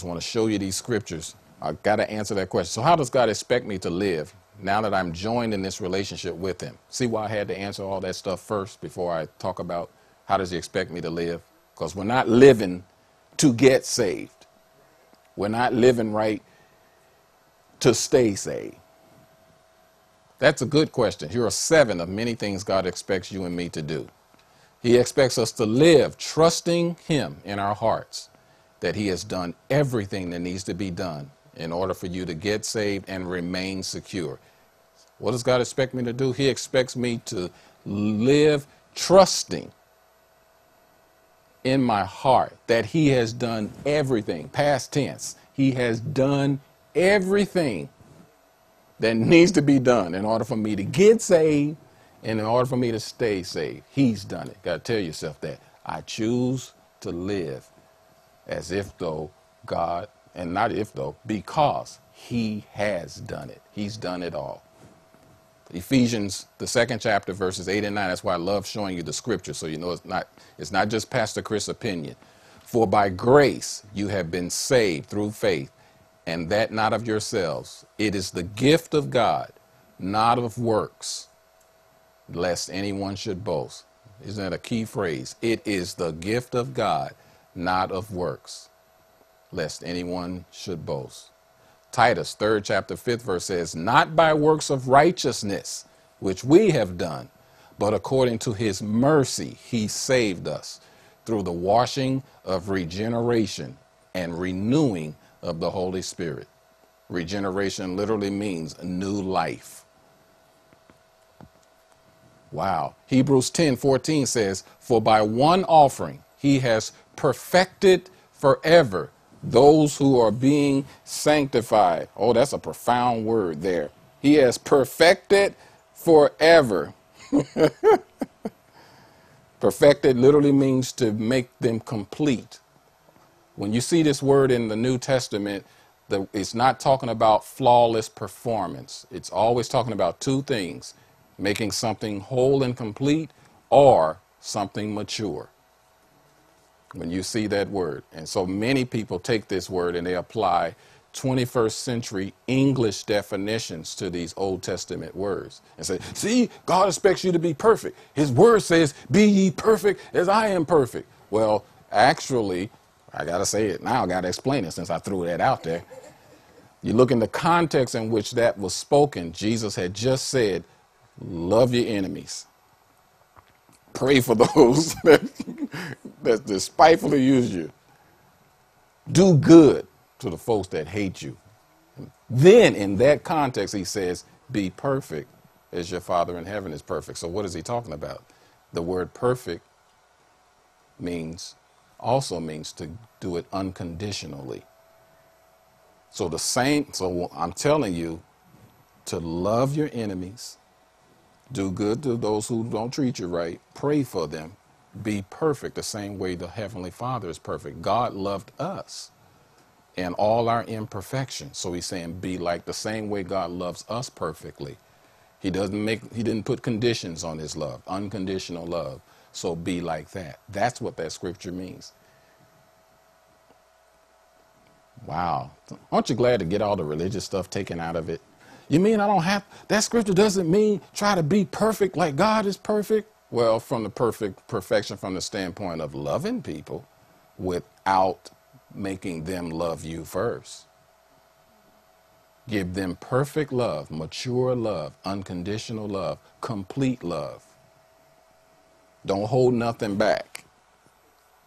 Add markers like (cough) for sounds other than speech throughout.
Just want to show you these scriptures. I got to answer that question. So, how does God expect me to live now that I'm joined in this relationship with Him? See why I had to answer all that stuff first before I talk about how does He expect me to live? Because we're not living to get saved, we're not living right to stay saved. That's a good question. Here are seven of many things God expects you and me to do. He expects us to live trusting Him in our hearts that He has done everything that needs to be done in order for you to get saved and remain secure. What does God expect me to do? He expects me to live trusting in my heart that He has done everything, past tense. He has done everything that needs to be done in order for me to get saved and in order for me to stay saved. He's done it. Got to tell yourself that. I choose to live as if though God, and not if though, because He has done it. He's done it all. Ephesians, the second chapter, verses 8 and 9. That's why I love showing you the scripture so you know it's not, it's not just Pastor Chris' opinion. For by grace you have been saved through faith and that not of yourselves. It is the gift of God, not of works, lest anyone should boast. Isn't that a key phrase? It is the gift of God, not of works, lest anyone should boast. Titus, third chapter, fifth verse says, Not by works of righteousness, which we have done, but according to his mercy, he saved us through the washing of regeneration and renewing of the Holy Spirit. Regeneration literally means new life. Wow. Hebrews 10 14 says, For by one offering he has perfected forever those who are being sanctified. Oh, that's a profound word there. He has perfected forever. (laughs) perfected literally means to make them complete. When you see this word in the New Testament, the, it's not talking about flawless performance. It's always talking about two things making something whole and complete or something mature. When you see that word. And so many people take this word and they apply 21st century English definitions to these Old Testament words and say, See, God expects you to be perfect. His word says, Be ye perfect as I am perfect. Well, actually, I got to say it now. I got to explain it since I threw that out there. You look in the context in which that was spoken. Jesus had just said, Love your enemies. Pray for those (laughs) that, that despitefully use you. Do good to the folks that hate you. Then, in that context, he says, Be perfect as your Father in heaven is perfect. So, what is he talking about? The word perfect means also means to do it unconditionally. So the same, so I'm telling you to love your enemies, do good to those who don't treat you right, pray for them, be perfect the same way the Heavenly Father is perfect. God loved us and all our imperfections. So he's saying be like the same way God loves us perfectly. He doesn't make he didn't put conditions on his love, unconditional love. So be like that. That's what that scripture means. Wow. Aren't you glad to get all the religious stuff taken out of it? You mean I don't have that scripture doesn't mean try to be perfect like God is perfect? Well, from the perfect perfection from the standpoint of loving people without making them love you first. Give them perfect love, mature love, unconditional love, complete love. Don't hold nothing back.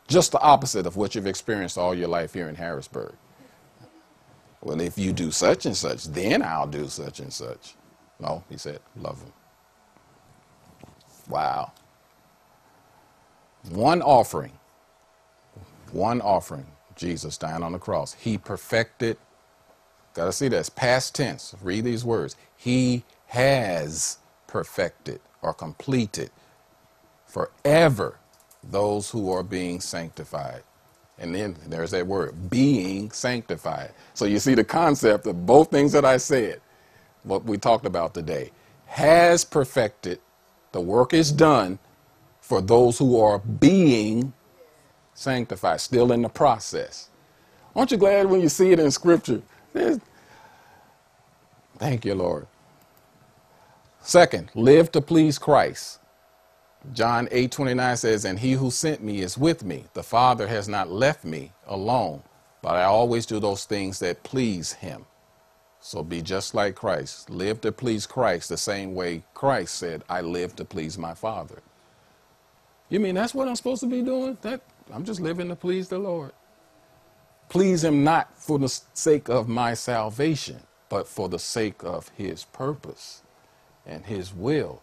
Just the opposite of what you've experienced all your life here in Harrisburg. Well, if you do such and such, then I'll do such and such. No, he said, love him. Wow. One offering, one offering, Jesus dying on the cross. He perfected, got to see this, past tense. Read these words. He has perfected or completed forever those who are being sanctified. And then there's that word, being sanctified. So you see the concept of both things that I said, what we talked about today, has perfected, the work is done for those who are being sanctified, still in the process. Aren't you glad when you see it in Scripture? Thank you, Lord. Second, live to please Christ. John 8 29 says, And he who sent me is with me. The Father has not left me alone, but I always do those things that please him. So be just like Christ. Live to please Christ the same way Christ said, I live to please my Father. You mean that's what I'm supposed to be doing? That I'm just living to please the Lord. Please him not for the sake of my salvation, but for the sake of his purpose and his will.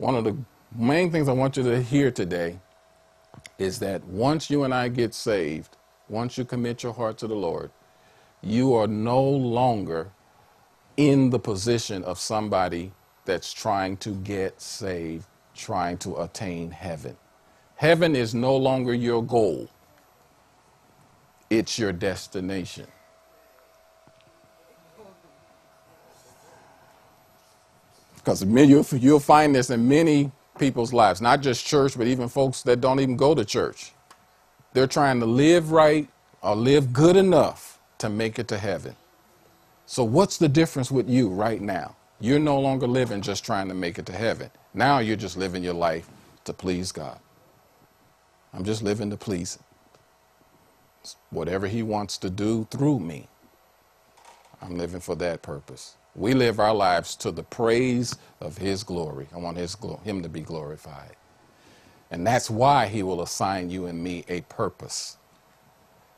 One of the main things I want you to hear today is that once you and I get saved, once you commit your heart to the Lord, you are no longer in the position of somebody that's trying to get saved, trying to attain heaven. Heaven is no longer your goal, it's your destination. Because you'll, you'll find this in many people's lives, not just church, but even folks that don't even go to church. They're trying to live right or live good enough to make it to heaven. So, what's the difference with you right now? You're no longer living just trying to make it to heaven. Now you're just living your life to please God. I'm just living to please Him. Whatever He wants to do through me, I'm living for that purpose. We live our lives to the praise of His glory. I want His Him to be glorified. And that's why He will assign you and me a purpose.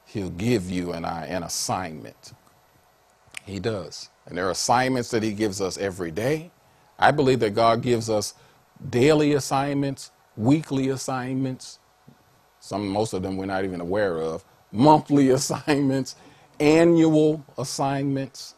He'll give you and I an assignment. He does. And there are assignments that He gives us every day. I believe that God gives us daily assignments, weekly assignments, some most of them we're not even aware of, monthly (laughs) assignments, annual assignments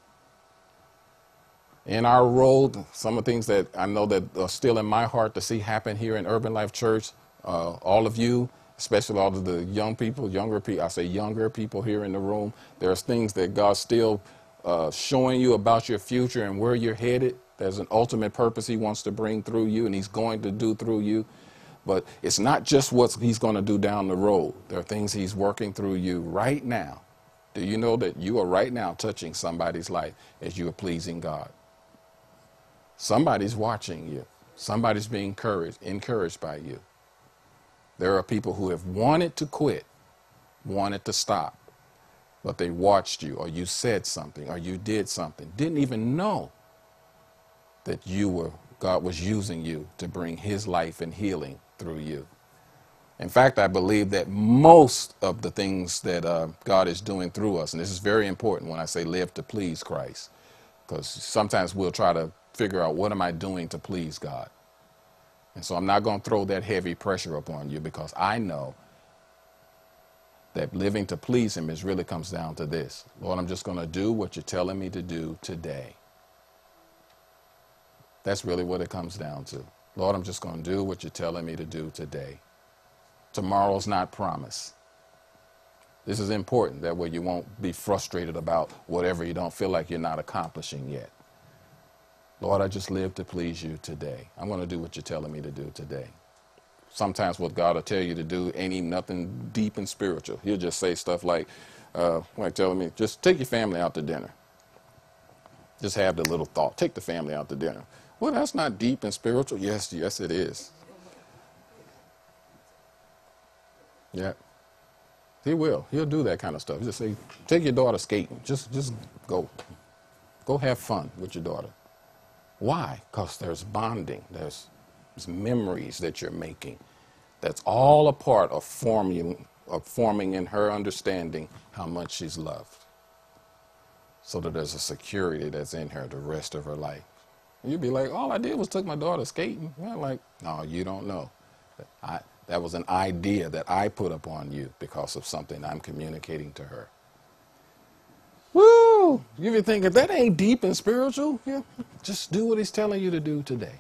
in our road, some of the things that I know that are still in my heart to see happen here in Urban Life Church, uh, all of you, especially all of the young people, younger people, I say younger people here in the room, there's things that God's still uh, showing you about your future and where you're headed. There's an ultimate purpose He wants to bring through you and He's going to do through you. But it's not just what He's going to do down the road. There are things He's working through you right now. Do you know that you are right now touching somebody's life as you are pleasing God? Somebody's watching you. Somebody's being encouraged, encouraged by you. There are people who have wanted to quit, wanted to stop, but they watched you, or you said something, or you did something, didn't even know that you were, God was using you to bring His life and healing through you. In fact, I believe that most of the things that uh, God is doing through us, and this is very important when I say live to please Christ, because sometimes we'll try to figure out what am I doing to please God. And so I'm not going to throw that heavy pressure upon you because I know that living to please Him is really comes down to this Lord, I'm just going to do what you're telling me to do today. That's really what it comes down to. Lord, I'm just going to do what you're telling me to do today. Tomorrow's not promised. This is important. That way you won't be frustrated about whatever you don't feel like you're not accomplishing yet. Lord, I just live to please you today. I'm going to do what you're telling me to do today. Sometimes what God will tell you to do ain't even nothing deep and spiritual. He'll just say stuff like, uh, like telling me, just take your family out to dinner. Just have the little thought, take the family out to dinner. Well, that's not deep and spiritual. Yes, yes, it is. Yeah. He will. He'll do that kind of stuff. Just say, take your daughter skating. Just, just go. Go have fun with your daughter. Why? Because there's bonding. There's, there's memories that you're making. That's all a part of forming, of forming in her understanding how much she's loved. So that there's a security that's in her the rest of her life. You'd be like, all I did was took my daughter skating. You're like, no, you don't know. I, that was an idea that I put upon you because of something I'm communicating to her. You be thinking that ain't deep and spiritual? Yeah. Just do what he's telling you to do today.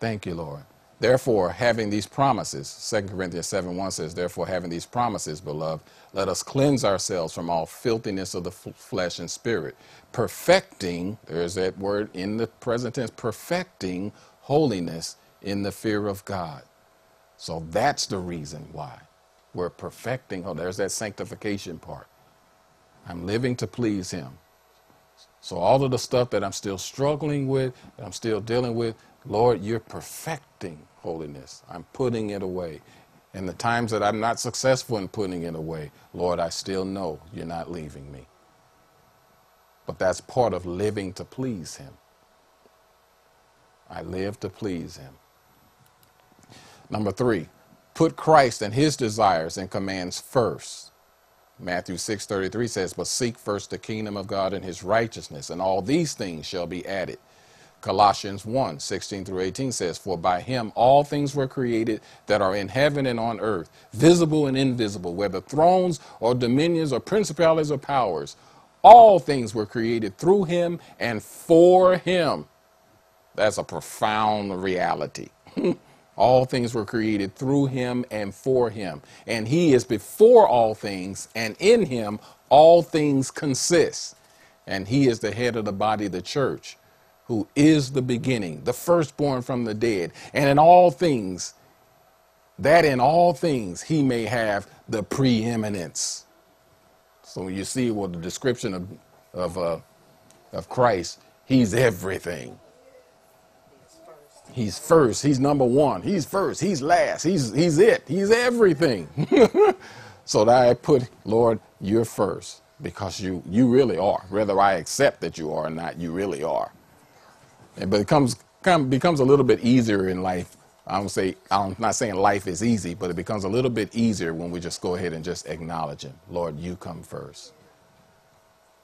Thank you, Lord. Therefore, having these promises, 2 Corinthians 7 1 says, Therefore, having these promises, beloved, let us cleanse ourselves from all filthiness of the f- flesh and spirit, perfecting, there's that word in the present tense, perfecting holiness in the fear of God. So that's the reason why We're perfecting. Oh, there's that sanctification part. I'm living to please Him. So all of the stuff that I'm still struggling with, that I'm still dealing with, Lord, you're perfecting holiness. I'm putting it away. And the times that I'm not successful in putting it away, Lord, I still know you're not leaving me. But that's part of living to please Him. I live to please Him. Number three, put Christ and His desires and commands first. Matthew 6:33 says, "But seek first the kingdom of God and his righteousness, and all these things shall be added." Colossians 1, 16 through 18 says, For by him all things were created that are in heaven and on earth, visible and invisible, whether thrones or dominions or principalities or powers. All things were created through him and for him. That's a profound reality. (laughs) All things were created through him and for him. And he is before all things, and in him all things consist. And he is the head of the body, of the church, who is the beginning, the firstborn from the dead. And in all things, that in all things he may have the preeminence. So you see what the description of, of, uh, of Christ, he's everything. He's first. He's number one. He's first. He's last. He's, he's it. He's everything. (laughs) so that I put, Lord, you're first because you, you really are. Whether I accept that you are or not, you really are. And, but it comes, come, becomes a little bit easier in life. I don't say, I'm not saying life is easy, but it becomes a little bit easier when we just go ahead and just acknowledge Him. Lord, you come first.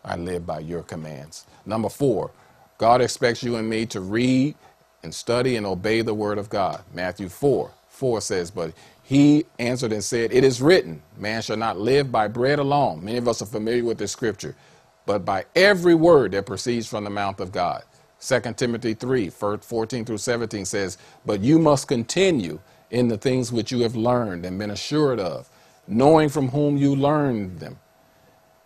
I live by your commands. Number four, God expects you and me to read and study and obey the word of God. Matthew 4 4 says, But he answered and said, It is written, man shall not live by bread alone. Many of us are familiar with this scripture, but by every word that proceeds from the mouth of God. 2 Timothy 3 14 through 17 says, But you must continue in the things which you have learned and been assured of, knowing from whom you learned them.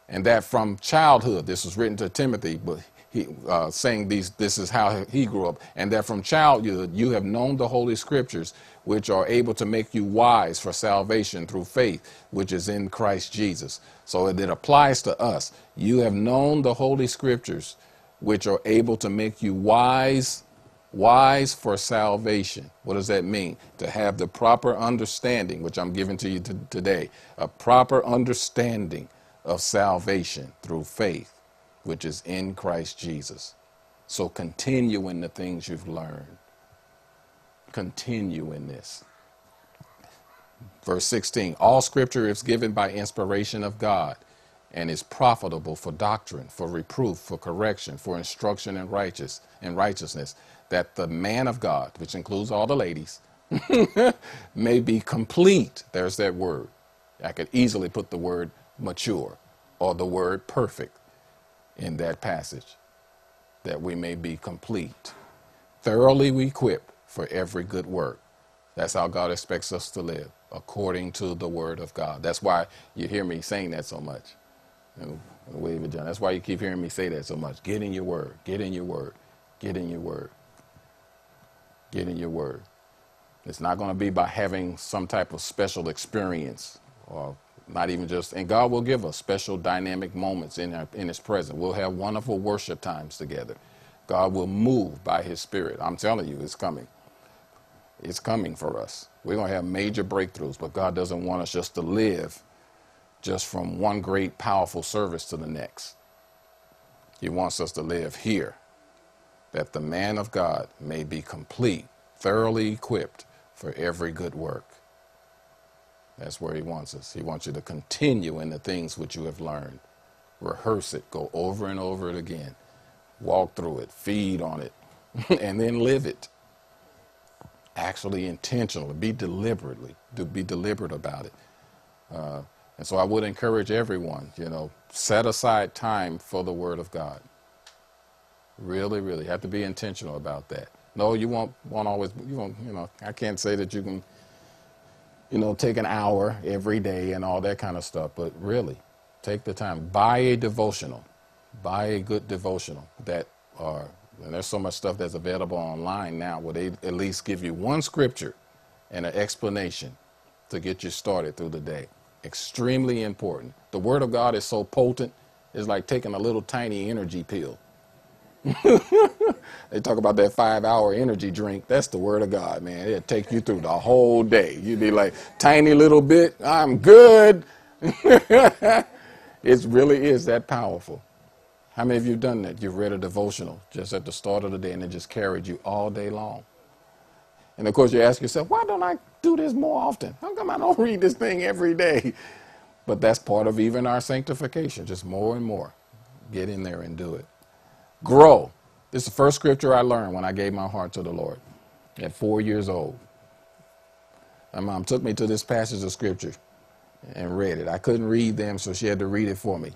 And that from childhood, this was written to Timothy, but he, uh, saying these, this is how he grew up, and that from childhood you have known the Holy Scriptures, which are able to make you wise for salvation through faith, which is in Christ Jesus. So it applies to us. You have known the Holy Scriptures, which are able to make you wise, wise for salvation. What does that mean? To have the proper understanding, which I'm giving to you today, a proper understanding of salvation through faith which is in Christ Jesus. So continue in the things you've learned. Continue in this. Verse 16 All scripture is given by inspiration of God and is profitable for doctrine, for reproof, for correction, for instruction in righteous in righteousness, that the man of God, which includes all the ladies, (laughs) may be complete. There's that word. I could easily put the word mature or the word perfect in that passage, that we may be complete, thoroughly equipped for every good work. That's how God expects us to live, according to the Word of God. That's why you hear me saying that so much. wave it down. That's why you keep hearing me say that so much. Get in your Word. Get in your Word. Get in your Word. Get in your Word. It's not going to be by having some type of special experience or not even just, and God will give us special dynamic moments in, our, in His presence. We'll have wonderful worship times together. God will move by His Spirit. I'm telling you, it's coming. It's coming for us. We're going to have major breakthroughs, but God doesn't want us just to live just from one great, powerful service to the next. He wants us to live here, that the man of God may be complete, thoroughly equipped for every good work. That's where he wants us. He wants you to continue in the things which you have learned. Rehearse it, go over and over it again. Walk through it, feed on it, (laughs) and then live it. Actually, intentionally, be deliberately, do be deliberate about it. Uh, and so I would encourage everyone, you know, set aside time for the Word of God. Really, really have to be intentional about that. No, you won't, won't always, you won't, you know, I can't say that you can you know, take an hour every day and all that kind of stuff. But really, take the time. Buy a devotional. Buy a good devotional that are, and there's so much stuff that's available online now where they at least give you one scripture and an explanation to get you started through the day. Extremely important. The Word of God is so potent, it's like taking a little tiny energy pill. (laughs) they talk about that five hour energy drink. That's the Word of God, man. It'll take you through the whole day. You'd be like, tiny little bit, I'm good. (laughs) it really is that powerful. How many of you done that? You've read a devotional just at the start of the day and it just carried you all day long. And of course, you ask yourself, why don't I do this more often? How come I don't (laughs) read this thing every day? But that's part of even our sanctification, just more and more. Get in there and do it. Grow. This is the first scripture I learned when I gave my heart to the Lord at four years old. My mom took me to this passage of scripture and read it. I couldn't read them, so she had to read it for me.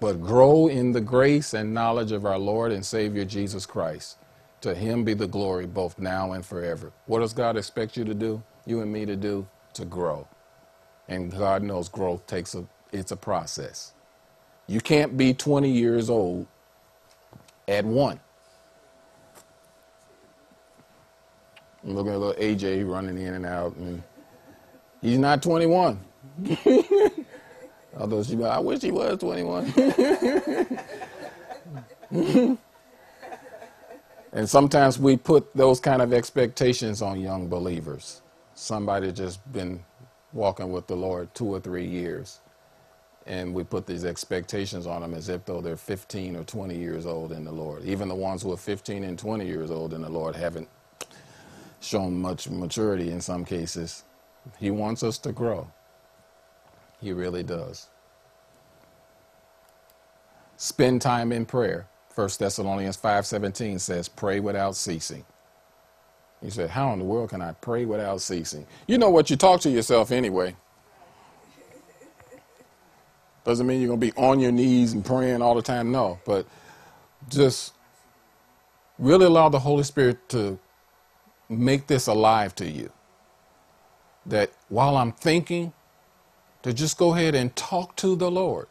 But grow in the grace and knowledge of our Lord and Savior Jesus Christ. To him be the glory both now and forever. What does God expect you to do, you and me to do? To grow. And God knows growth takes a it's a process. You can't be 20 years old at one. I'm looking at little AJ running in and out, and he's not 21. (laughs) Although she, I wish he was 21. (laughs) and sometimes we put those kind of expectations on young believers. Somebody just been walking with the Lord two or three years, and we put these expectations on them as if though they're 15 or 20 years old in the Lord. Even the ones who are 15 and 20 years old in the Lord haven't shown much maturity in some cases. He wants us to grow. He really does. Spend time in prayer. 1 Thessalonians 5:17 says, "Pray without ceasing." You said, "How in the world can I pray without ceasing?" You know what? You talk to yourself anyway. Doesn't mean you're going to be on your knees and praying all the time. No, but just really allow the Holy Spirit to make this alive to you. That while I'm thinking, to just go ahead and talk to the Lord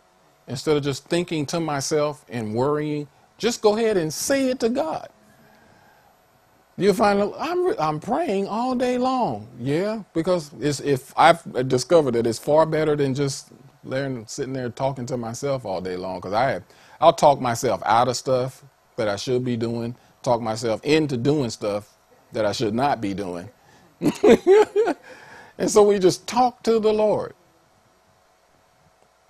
instead of just thinking to myself and worrying. Just go ahead and say it to God. You'll find I'm I'm praying all day long. Yeah, because it's if I've discovered that it's far better than just learning sitting there talking to myself all day long. Because I have, I'll talk myself out of stuff that I should be doing, talk myself into doing stuff that I should not be doing. (laughs) and so we just talk to the Lord.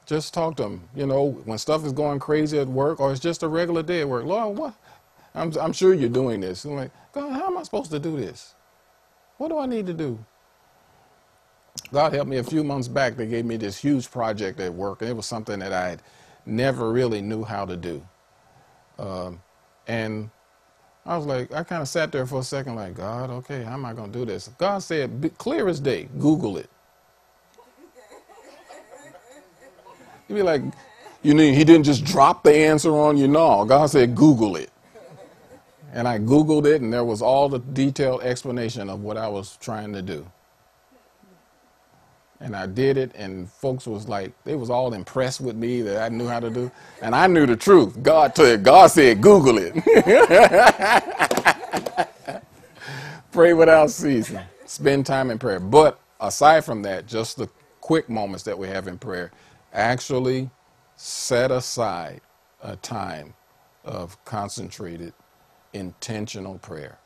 Just talk to him. You know, when stuff is going crazy at work or it's just a regular day at work. Lord, what? I'm, I'm sure you're doing this. I'm like, God, how am I supposed to do this? What do I need to do? God helped me a few months back. They gave me this huge project at work, and it was something that I never really knew how to do. Um, and I was like, I kind of sat there for a second, like, God, okay, how am I going to do this? God said, clear as day, Google it. You'd be like, you know, he didn't just drop the answer on you. No, God said, Google it. And I Googled it, and there was all the detailed explanation of what I was trying to do. And I did it, and folks was like, they was all impressed with me that I knew how to do. And I knew the truth. God said, God said, Google it. (laughs) Pray without ceasing. Spend time in prayer. But aside from that, just the quick moments that we have in prayer, actually set aside a time of concentrated, intentional prayer.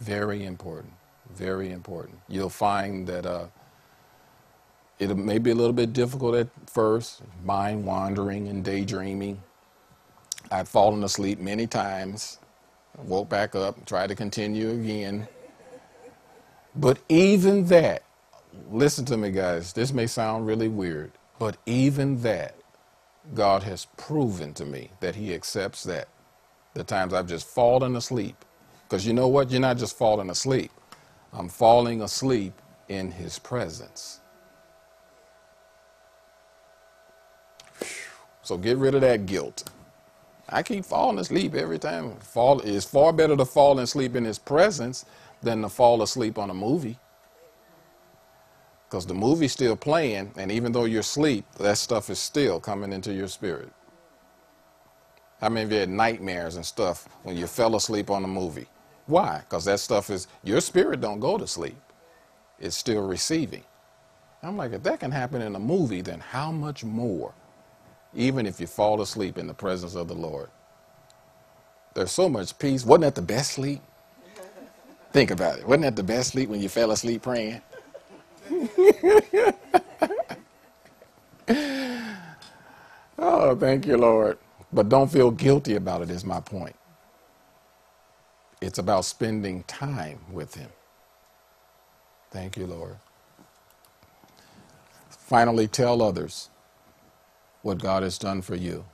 Very important. Very important. You'll find that uh, it may be a little bit difficult at first, mind wandering and daydreaming. I've fallen asleep many times, woke back up, tried to continue again. But even that listen to me, guys. This may sound really weird, but even that, God has proven to me that He accepts that. The times I've just fallen asleep. Because you know what? You're not just falling asleep, I'm falling asleep in His presence. So get rid of that guilt. I keep falling asleep every time. Fall it's far better to fall asleep in his presence than to fall asleep on a movie because the movie's still playing, and even though you're asleep, that stuff is still coming into your spirit. How many of you had nightmares and stuff when you fell asleep on a movie? Why? Because that stuff is, your spirit don't go to sleep. It's still receiving. I'm like, if that can happen in a movie, then how much more? Even if you fall asleep in the presence of the Lord. There's so much peace. Wasn't that the best sleep? Think about it. Wasn't that the best sleep when you fell asleep praying? (laughs) oh, thank you, Lord. But don't feel guilty about it, is my point. It's about spending time with Him. Thank you, Lord. Finally, tell others what God has done for you,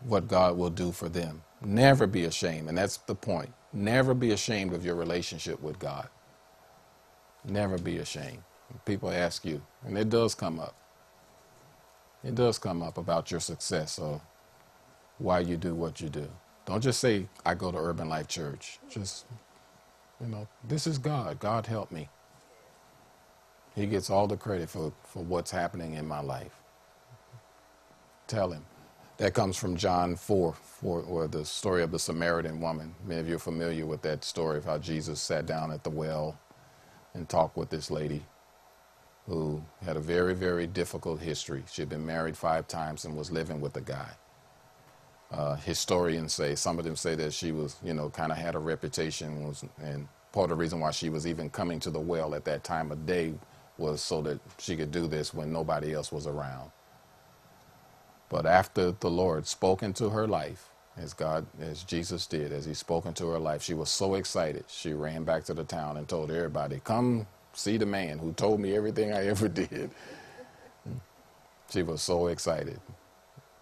what God will do for them. Never be ashamed, and that's the point. Never be ashamed of your relationship with God. Never be ashamed. People ask you, and it does come up. It does come up about your success or why you do what you do. Don't just say, I go to Urban Life Church. Just, you know, this is God. God help me. He gets all the credit for, for what's happening in my life. Tell him. That comes from John 4, 4, or the story of the Samaritan woman. Many of you are familiar with that story of how Jesus sat down at the well and talked with this lady who had a very, very difficult history. She had been married five times and was living with a guy. Uh, historians say, some of them say that she was, you know, kind of had a reputation, was, and part of the reason why she was even coming to the well at that time of day was so that she could do this when nobody else was around. But after the Lord spoke into her life, as God, as Jesus did, as He spoke into her life, she was so excited. She ran back to the town and told everybody, "Come see the man who told me everything I (laughs) ever did." She was so excited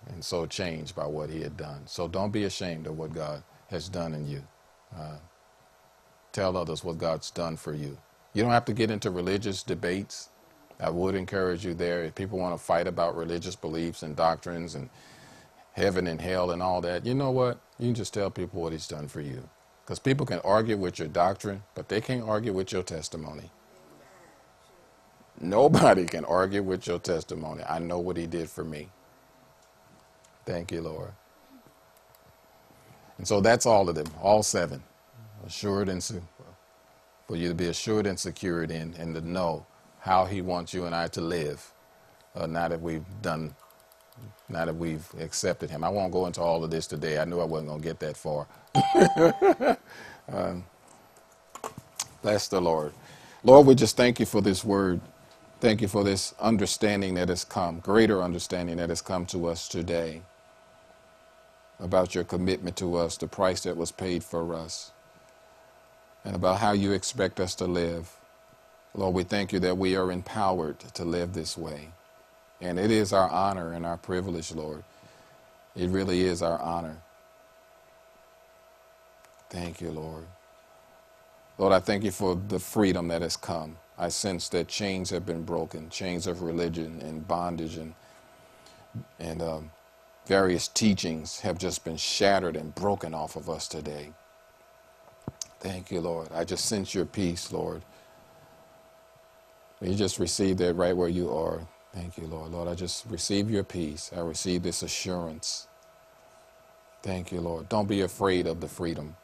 and so changed by what He had done. So don't be ashamed of what God has done in you. Uh, tell others what God's done for you. You don't have to get into religious debates. I would encourage you there. If people want to fight about religious beliefs and doctrines and heaven and hell and all that, you know what? You can just tell people what He's done for you. Because people can argue with your doctrine, but they can't argue with your testimony. Nobody (laughs) can argue with your testimony. I know what He did for me. Thank you, Lord. And so that's all of them, all seven. Assured and for you to be assured and secured in and to know how he wants you and I to live uh, now that we've done, now that we've accepted him. I won't go into all of this today. I knew I wasn't going to get that far. (laughs) um, bless the Lord. Lord, we just thank you for this word. Thank you for this understanding that has come, greater understanding that has come to us today about your commitment to us, the price that was paid for us, and about how you expect us to live. Lord, we thank you that we are empowered to live this way. And it is our honor and our privilege, Lord. It really is our honor. Thank you, Lord. Lord, I thank you for the freedom that has come. I sense that chains have been broken, chains of religion and bondage and, and um, various teachings have just been shattered and broken off of us today. Thank you, Lord. I just sense your peace, Lord. You just receive that right where you are. Thank you, Lord. Lord, I just receive your peace. I receive this assurance. Thank you, Lord. Don't be afraid of the freedom.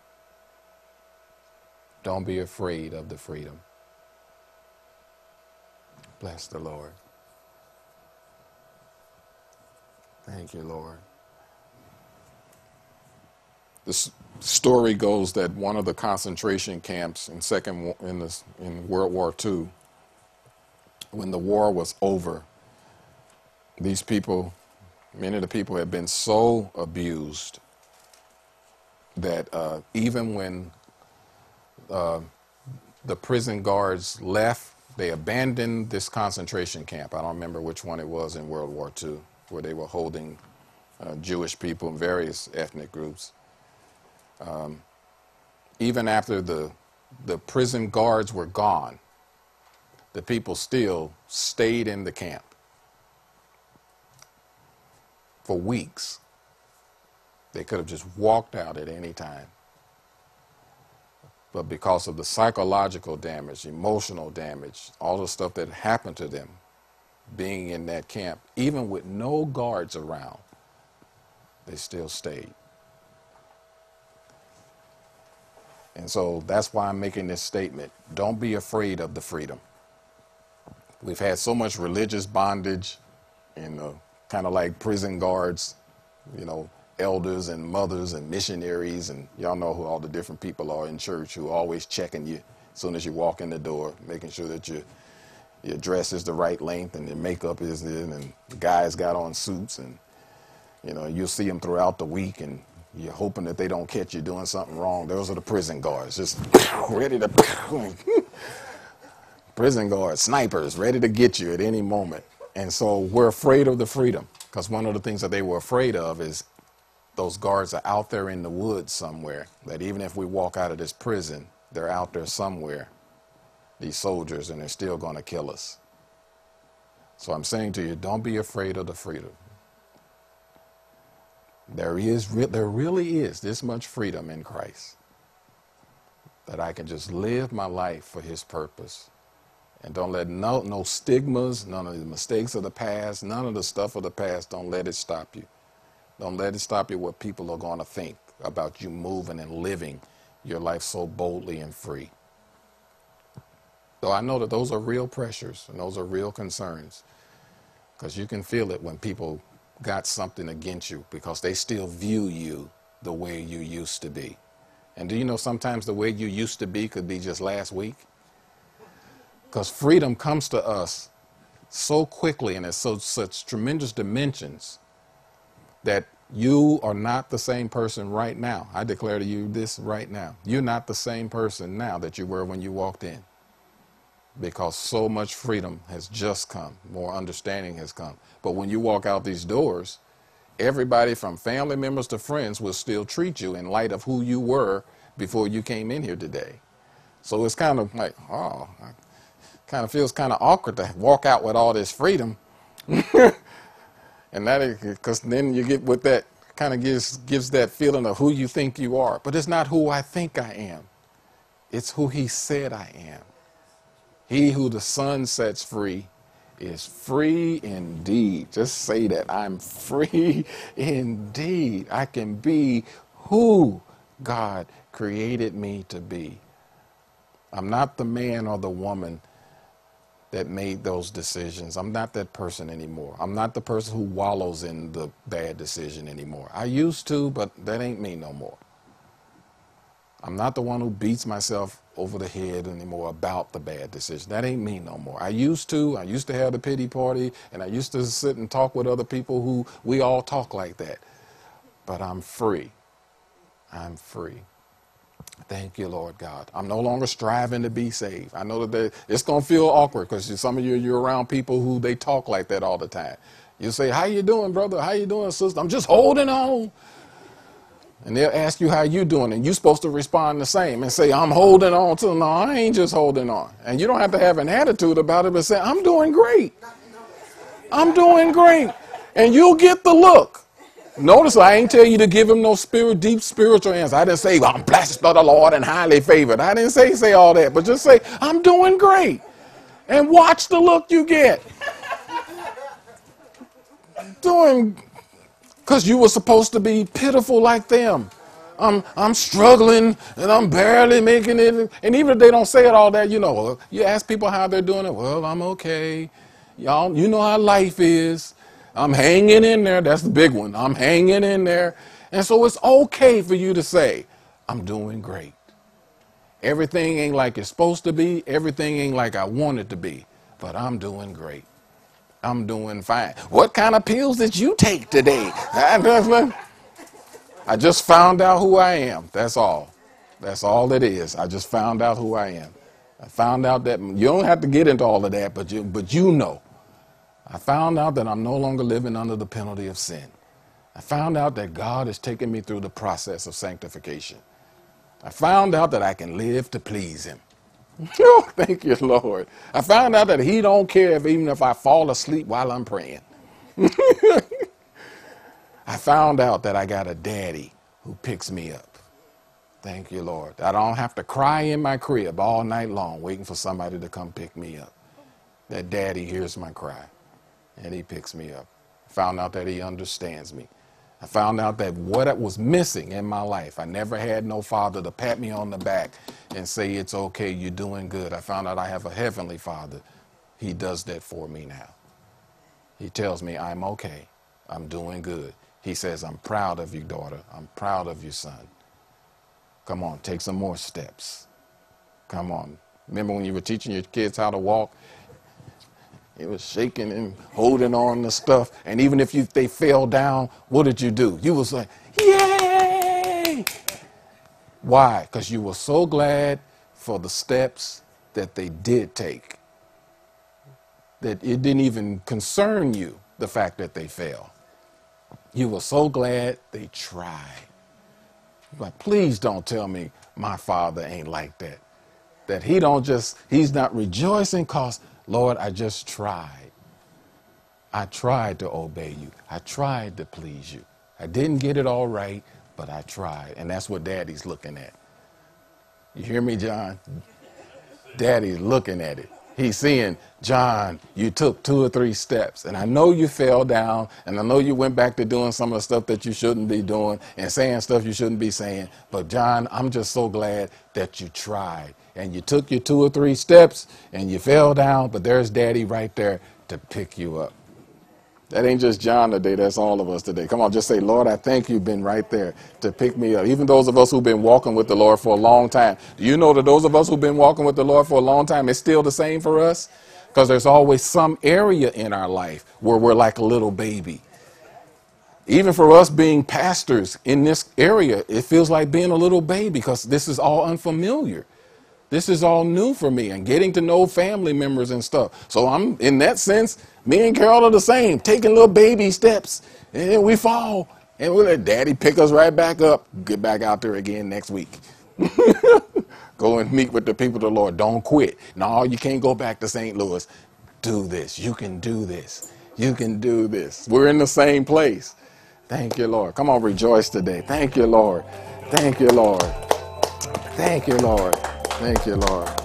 Don't be afraid of the freedom. Bless the Lord. Thank you, Lord. The story goes that one of the concentration camps in second in, the, in World War II when the war was over, these people, many of the people had been so abused that uh, even when uh, the prison guards left, they abandoned this concentration camp. I don't remember which one it was in World War II, where they were holding uh, Jewish people and various ethnic groups. Um, even after the, the prison guards were gone, the people still stayed in the camp for weeks. They could have just walked out at any time. But because of the psychological damage, emotional damage, all the stuff that happened to them being in that camp, even with no guards around, they still stayed. And so that's why I'm making this statement. Don't be afraid of the freedom. We've had so much religious bondage and uh, kind of like prison guards, you know, elders and mothers and missionaries, and y'all know who all the different people are in church who are always checking you as soon as you walk in the door, making sure that your your dress is the right length and your makeup is in, and the guys got on suits, and you know you'll see them throughout the week, and you're hoping that they don't catch you doing something wrong. Those are the prison guards, just ready to (laughs) prison guards, snipers, ready to get you at any moment. And so we're afraid of the freedom because one of the things that they were afraid of is those guards are out there in the woods somewhere. That even if we walk out of this prison, they're out there somewhere, these soldiers, and they're still going to kill us. So I'm saying to you, don't be afraid of the freedom. There is, there really is this much freedom in Christ that I can just live my life for His purpose and don't let no, no stigmas, none of the mistakes of the past, none of the stuff of the past, don't let it stop you. Don't let it stop you what people are going to think about you moving and living your life so boldly and free. So I know that those are real pressures and those are real concerns because you can feel it when people got something against you because they still view you the way you used to be. And do you know sometimes the way you used to be could be just last week? Because freedom comes to us so quickly and at so, such tremendous dimensions that you are not the same person right now. I declare to you this right now. You're not the same person now that you were when you walked in. Because so much freedom has just come, more understanding has come. But when you walk out these doors, everybody from family members to friends will still treat you in light of who you were before you came in here today. So it's kind of like, oh, kind of feels kind of awkward to walk out with all this freedom. (laughs) and that because then you get what that kind of gives gives that feeling of who you think you are. But it's not who I think I am. It's who he said I am. He who the Son sets free is free indeed. Just say that. I'm (laughs) free indeed. I can be who God created me to be. I'm not the man or the woman that made those decisions. I'm not that person anymore. I'm not the person who wallows in the bad decision anymore. I used to, but that ain't me no more. I'm not the one who beats myself over the head anymore about the bad decision. That ain't me no more. I used to. I used to have the pity party, and I used to sit and talk with other people who we all talk like that. But I'm free. I'm free. Thank you, Lord God. I'm no longer striving to be saved. I know that it's going to feel awkward because some of you, you're around people who they talk like that all the time. You say, how you doing, brother? How you doing, sister? I'm just holding on. And they'll ask you how you doing, and you're supposed to respond the same and say, I'm holding on to, no, I ain't just holding on. And you don't have to have an attitude about it, but say, I'm doing great. I'm doing great. And you'll get the look. Notice I ain't tell you to give him no spirit, deep spiritual answer. I didn't say, well, I'm blessed by the Lord and highly favored. I didn't say say all that, but just say, I'm doing great. And watch the look you get. (laughs) doing because you were supposed to be pitiful like them. I'm, I'm struggling and I'm barely making it. And even if they don't say it all that, you know, you ask people how they're doing it. Well, I'm okay. Y'all, you know how life is. I'm hanging in there. That's the big one. I'm hanging in there. And so it's okay for you to say, I'm doing great. Everything ain't like it's supposed to be. Everything ain't like I want it to be. But I'm doing great. I'm doing fine. What kind of pills did you take today? (laughs) I just found out who I am. That's all. That's all it is. I just found out who I am. I found out that you don't have to get into all of that, but you, but you know. I found out that I'm no longer living under the penalty of sin. I found out that God has taken me through the process of sanctification. I found out that I can live to please him. (laughs) oh, thank you, Lord. I found out that he don't care if even if I fall asleep while I'm praying. (laughs) I found out that I got a daddy who picks me up. Thank you, Lord. I don't have to cry in my crib all night long waiting for somebody to come pick me up. That daddy hears my cry and he picks me up. Found out that he understands me. I found out that what was missing in my life, I never had no father to pat me on the back and say, It's okay, you're doing good. I found out I have a heavenly father He does that for me now. He tells me I'm okay. I'm doing good. He says, I'm proud of you, daughter. I'm proud of you, son. Come on, take some more steps. Come on. Remember when you were teaching your kids how to walk? It was shaking and holding on to stuff. And even if you, they fell down, what did you do? You was like, yay! Why? Because you were so glad for the steps that they did take. That it didn't even concern you, the fact that they fell. You were so glad they tried. But please don't tell me my father ain't like that. That he don't just, he's not rejoicing because, Lord, I just tried. I tried to obey you. I tried to please you. I didn't get it all right, but I tried. And that's what daddy's looking at. You hear me, John? Daddy's looking at it. He's saying, John, you took two or three steps. And I know you fell down, and I know you went back to doing some of the stuff that you shouldn't be doing and saying stuff you shouldn't be saying. But, John, I'm just so glad that you tried. And you took your two or three steps, and you fell down, but there's daddy right there to pick you up. That ain't just John today, that's all of us today. Come on, just say, Lord, I thank you been right there to pick me up. Even those of us who've been walking with the Lord for a long time. Do you know that those of us who've been walking with the Lord for a long time, it's still the same for us? Because there's always some area in our life where we're like a little baby. Even for us being pastors in this area, it feels like being a little baby because this is all unfamiliar. This is all new for me and getting to know family members and stuff. So I'm in that sense, me and Carol are the same, taking little baby steps, and then we fall, and we let Daddy pick us right back up. Get back out there again next week. (laughs) go and meet with the people of the Lord. Don't quit. No, you can't go back to St. Louis. Do this. You can do this. You can do this. We're in the same place. Thank you, Lord. Come on, rejoice today. Thank you, Lord. Thank you, Lord. Thank you, Lord. Thank you, Lord.